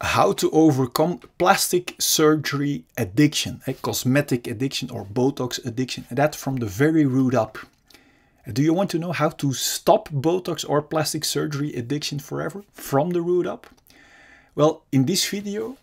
how to overcome plastic surgery addiction, a cosmetic addiction or Botox addiction, and that from the very root up. Do you want to know how to stop Botox or plastic surgery addiction forever from the root up? Well, in this video,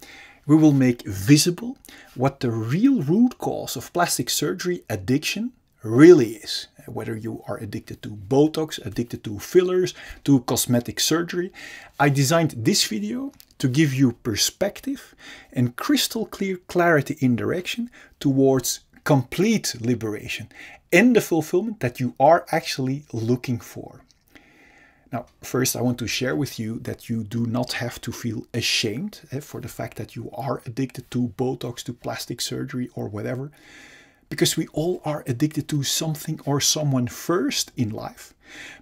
we will make visible what the real root cause of plastic surgery addiction really is. Whether you are addicted to Botox, addicted to fillers, to cosmetic surgery. I designed this video to give you perspective and crystal clear clarity in direction towards complete liberation and the fulfillment that you are actually looking for. Now, first, I want to share with you that you do not have to feel ashamed eh, for the fact that you are addicted to Botox, to plastic surgery, or whatever, because we all are addicted to something or someone first in life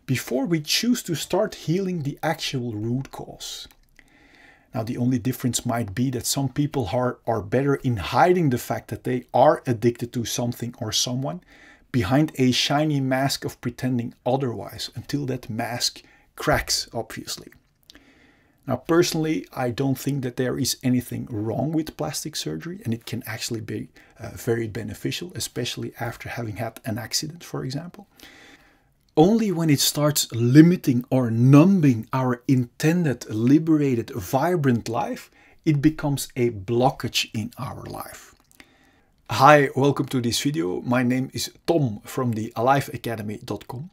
before we choose to start healing the actual root cause. Now, the only difference might be that some people are, are better in hiding the fact that they are addicted to something or someone behind a shiny mask of pretending otherwise until that mask cracks, obviously. Now, personally, I don't think that there is anything wrong with plastic surgery and it can actually be uh, very beneficial, especially after having had an accident, for example. Only when it starts limiting or numbing our intended, liberated, vibrant life, it becomes a blockage in our life. Hi, welcome to this video. My name is Tom from the aliveacademy.com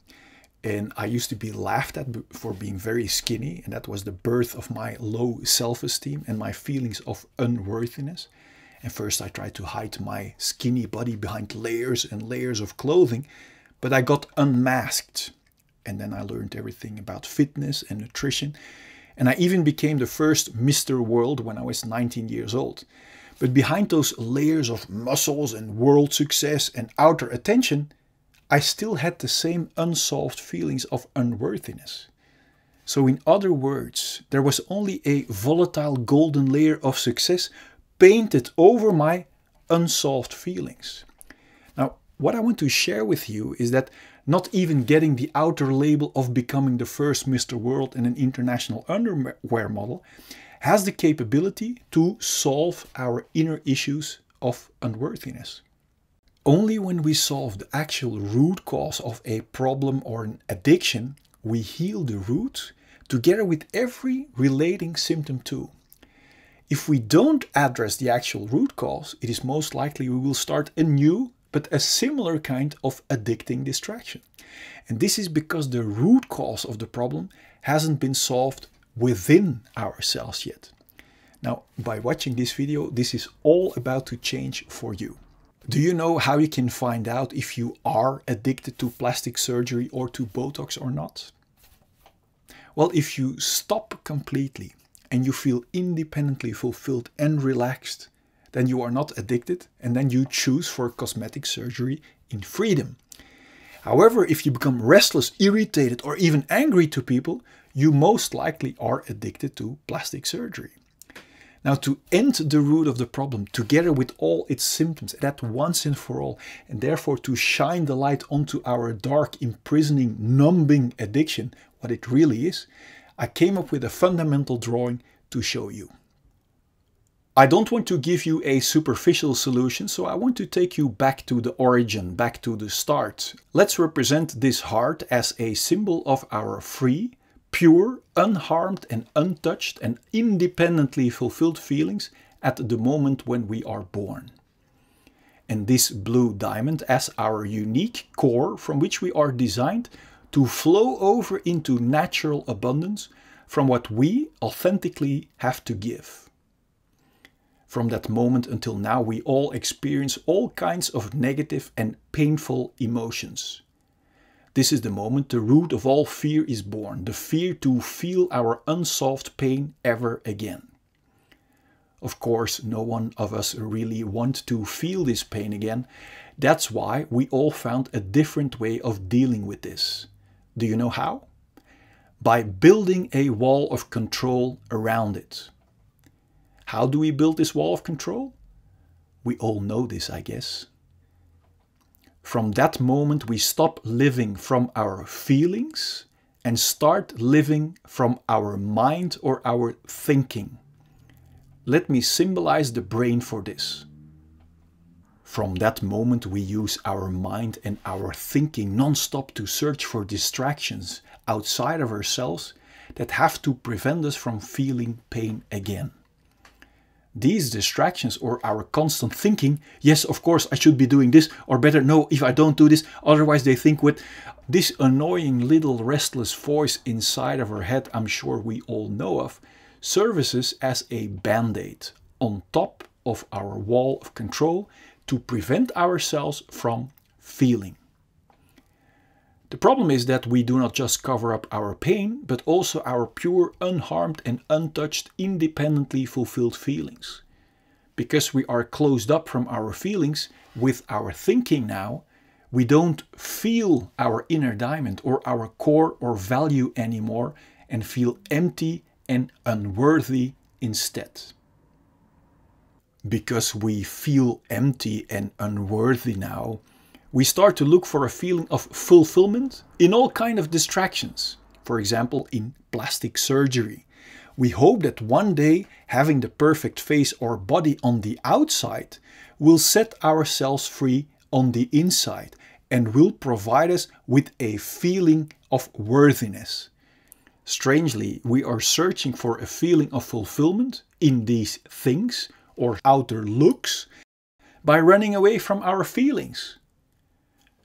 and I used to be laughed at for being very skinny and that was the birth of my low self-esteem and my feelings of unworthiness. And first I tried to hide my skinny body behind layers and layers of clothing but I got unmasked. And then I learned everything about fitness and nutrition. And I even became the first Mr. World when I was 19 years old. But behind those layers of muscles and world success and outer attention, I still had the same unsolved feelings of unworthiness. So, in other words, there was only a volatile golden layer of success painted over my unsolved feelings. Now, what I want to share with you is that not even getting the outer label of becoming the first Mr. World in an international underwear model has the capability to solve our inner issues of unworthiness. Only when we solve the actual root cause of a problem or an addiction, we heal the root together with every relating symptom too. If we don't address the actual root cause, it is most likely we will start a new but a similar kind of addicting distraction. And this is because the root cause of the problem hasn't been solved within ourselves yet. Now, by watching this video, this is all about to change for you. Do you know how you can find out if you are addicted to plastic surgery or to Botox or not? Well, if you stop completely and you feel independently fulfilled and relaxed, then you are not addicted and then you choose for cosmetic surgery in freedom. However, if you become restless, irritated, or even angry to people, you most likely are addicted to plastic surgery. Now, to end the root of the problem together with all its symptoms, that once and for all, and therefore to shine the light onto our dark, imprisoning, numbing addiction, what it really is, I came up with a fundamental drawing to show you. I don't want to give you a superficial solution, so I want to take you back to the origin, back to the start. Let's represent this heart as a symbol of our free, pure, unharmed and untouched and independently fulfilled feelings at the moment when we are born. And this blue diamond as our unique core from which we are designed to flow over into natural abundance from what we authentically have to give. From that moment until now, we all experience all kinds of negative and painful emotions. This is the moment the root of all fear is born, the fear to feel our unsolved pain ever again. Of course, no one of us really want to feel this pain again. That's why we all found a different way of dealing with this. Do you know how? By building a wall of control around it. How do we build this wall of control? We all know this, I guess. From that moment, we stop living from our feelings and start living from our mind or our thinking. Let me symbolize the brain for this. From that moment we use our mind and our thinking non-stop to search for distractions outside of ourselves that have to prevent us from feeling pain again. These distractions or our constant thinking, yes, of course, I should be doing this, or better, no, if I don't do this, otherwise they think with this annoying little restless voice inside of our head, I'm sure we all know of, services as a band aid on top of our wall of control to prevent ourselves from feeling. The problem is that we do not just cover up our pain, but also our pure, unharmed and untouched, independently fulfilled feelings. Because we are closed up from our feelings with our thinking now, we don't feel our inner diamond or our core or value anymore and feel empty and unworthy instead. Because we feel empty and unworthy now, we start to look for a feeling of fulfillment in all kind of distractions. For example, in plastic surgery. We hope that one day having the perfect face or body on the outside will set ourselves free on the inside and will provide us with a feeling of worthiness. Strangely, we are searching for a feeling of fulfillment in these things or outer looks by running away from our feelings.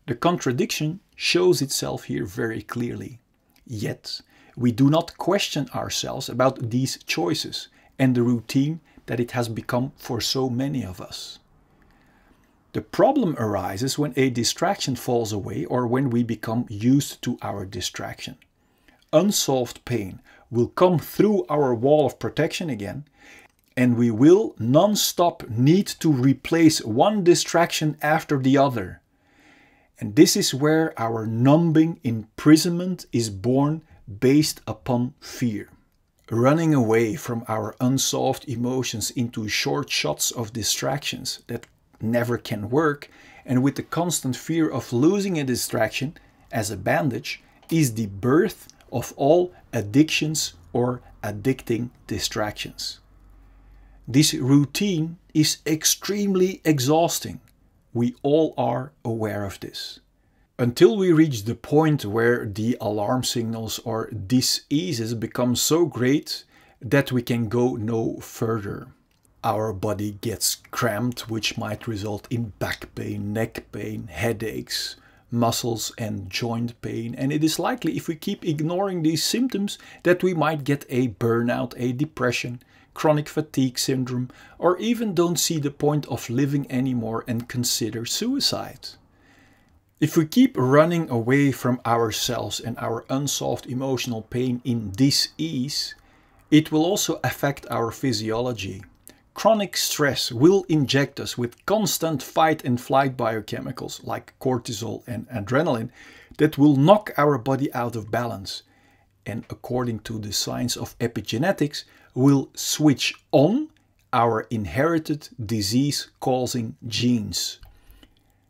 The contradiction shows itself here very clearly. Yet, we do not question ourselves about these choices and the routine that it has become for so many of us. The problem arises when a distraction falls away or when we become used to our distraction. Unsolved pain will come through our wall of protection again, and we will non-stop need to replace one distraction after the other and this is where our numbing imprisonment is born based upon fear. Running away from our unsolved emotions into short shots of distractions that never can work, and with the constant fear of losing a distraction as a bandage, is the birth of all addictions or addicting distractions. This routine is extremely exhausting we all are aware of this. Until we reach the point where the alarm signals or diseases become so great that we can go no further. Our body gets cramped, which might result in back pain, neck pain, headaches, muscles and joint pain. And it is likely if we keep ignoring these symptoms that we might get a burnout, a depression, chronic fatigue syndrome, or even don't see the point of living anymore and consider suicide. If we keep running away from ourselves and our unsolved emotional pain in dis-ease, it will also affect our physiology. Chronic stress will inject us with constant fight and flight biochemicals like cortisol and adrenaline that will knock our body out of balance. And according to the science of epigenetics, will switch on our inherited disease causing genes.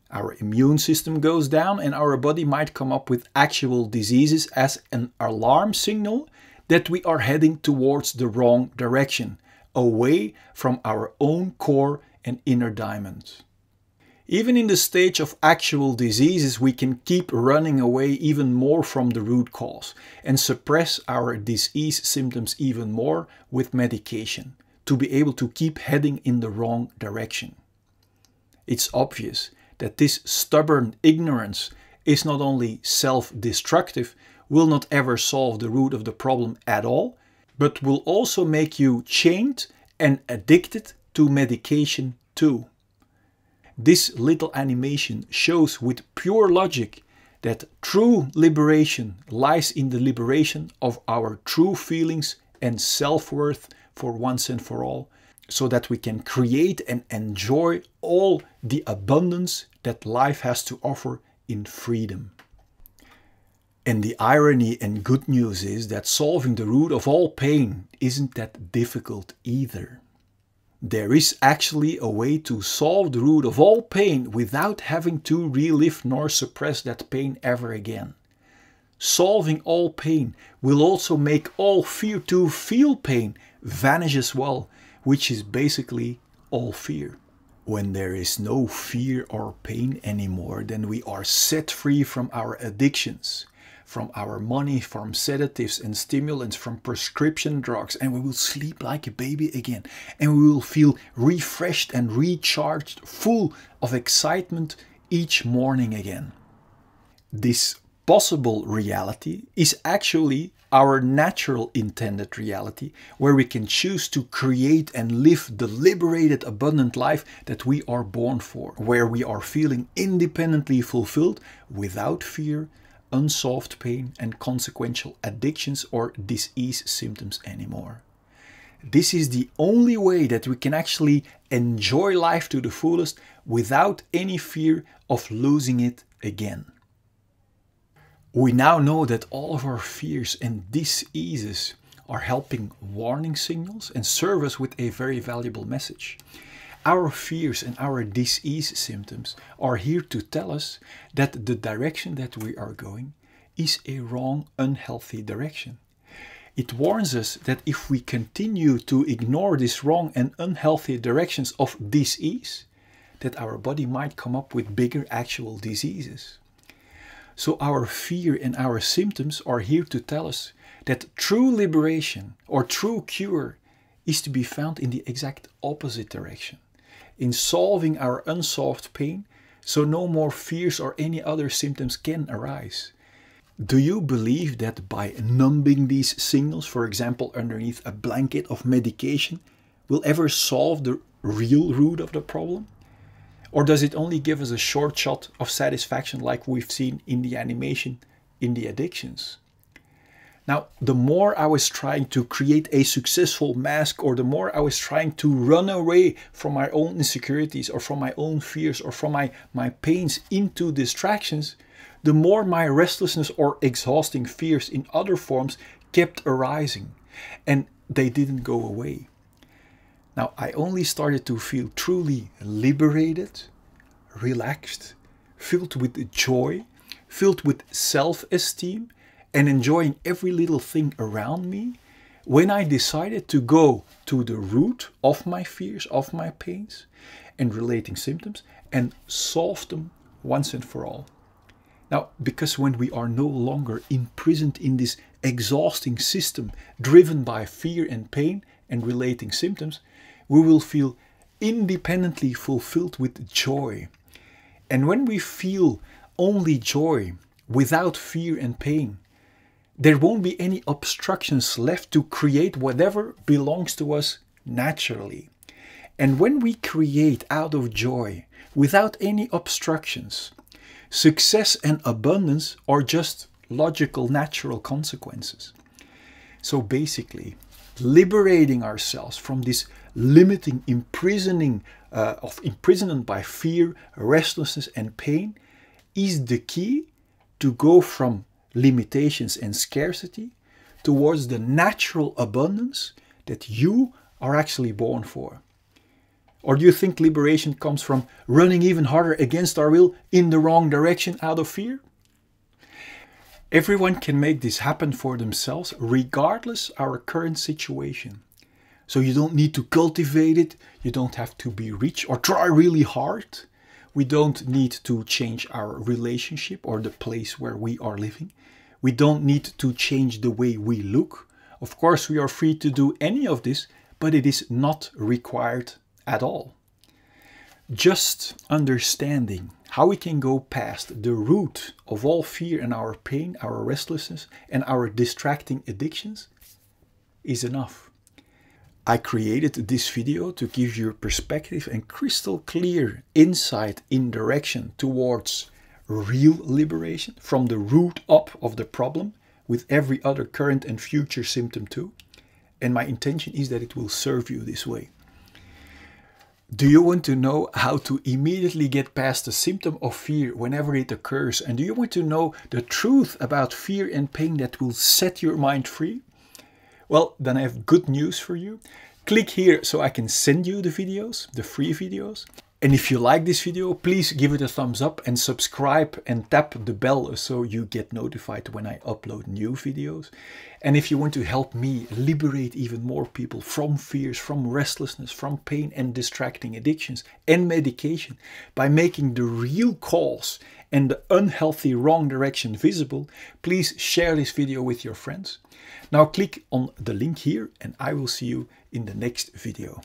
Our immune system goes down and our body might come up with actual diseases as an alarm signal that we are heading towards the wrong direction, away from our own core and inner diamond. Even in the stage of actual diseases, we can keep running away even more from the root cause and suppress our disease symptoms even more with medication to be able to keep heading in the wrong direction. It's obvious that this stubborn ignorance is not only self-destructive, will not ever solve the root of the problem at all, but will also make you chained and addicted to medication too. This little animation shows with pure logic that true liberation lies in the liberation of our true feelings and self-worth for once and for all, so that we can create and enjoy all the abundance that life has to offer in freedom. And the irony and good news is that solving the root of all pain isn't that difficult either. There is actually a way to solve the root of all pain without having to relive nor suppress that pain ever again. Solving all pain will also make all fear to feel pain vanish as well, which is basically all fear. When there is no fear or pain anymore, then we are set free from our addictions, from our money, from sedatives and stimulants, from prescription drugs, and we will sleep like a baby again. And we will feel refreshed and recharged, full of excitement each morning again. This possible reality is actually our natural intended reality, where we can choose to create and live the liberated, abundant life that we are born for, where we are feeling independently fulfilled without fear, unsolved pain, and consequential addictions or disease symptoms anymore. This is the only way that we can actually enjoy life to the fullest without any fear of losing it again. We now know that all of our fears and diseases are helping warning signals and serve us with a very valuable message. Our fears and our disease symptoms are here to tell us that the direction that we are going is a wrong, unhealthy direction. It warns us that if we continue to ignore these wrong and unhealthy directions of disease, that our body might come up with bigger actual diseases. So our fear and our symptoms are here to tell us that true liberation or true cure is to be found in the exact opposite direction, in solving our unsolved pain so no more fears or any other symptoms can arise. Do you believe that by numbing these signals, for example, underneath a blanket of medication, will ever solve the real root of the problem? Or does it only give us a short shot of satisfaction like we've seen in the animation in the addictions? Now, the more I was trying to create a successful mask, or the more I was trying to run away from my own insecurities, or from my own fears, or from my, my pains into distractions, the more my restlessness or exhausting fears in other forms kept arising, and they didn't go away. Now, I only started to feel truly liberated, relaxed, filled with joy, filled with self esteem, and enjoying every little thing around me when I decided to go to the root of my fears, of my pains, and relating symptoms and solve them once and for all. Now, because when we are no longer imprisoned in this exhausting system driven by fear and pain and relating symptoms, we will feel independently fulfilled with joy. And when we feel only joy without fear and pain, there won't be any obstructions left to create whatever belongs to us naturally. And when we create out of joy without any obstructions, success and abundance are just logical, natural consequences. So basically, liberating ourselves from this limiting, imprisoning uh, of imprisonment by fear, restlessness, and pain is the key to go from limitations and scarcity towards the natural abundance that you are actually born for. Or do you think liberation comes from running even harder against our will in the wrong direction out of fear? Everyone can make this happen for themselves regardless our current situation. So you don't need to cultivate it, you don't have to be rich or try really hard. We don't need to change our relationship or the place where we are living. We don't need to change the way we look. Of course, we are free to do any of this, but it is not required at all. Just understanding how we can go past the root of all fear and our pain, our restlessness, and our distracting addictions is enough. I created this video to give you perspective and crystal clear insight in direction towards real liberation from the root up of the problem with every other current and future symptom too. And my intention is that it will serve you this way. Do you want to know how to immediately get past the symptom of fear whenever it occurs? And do you want to know the truth about fear and pain that will set your mind free? Well, then I have good news for you. Click here so I can send you the videos, the free videos. And if you like this video, please give it a thumbs up and subscribe and tap the bell so you get notified when I upload new videos. And if you want to help me liberate even more people from fears, from restlessness, from pain and distracting addictions and medication by making the real cause and the unhealthy wrong direction visible, please share this video with your friends. Now click on the link here and I will see you in the next video.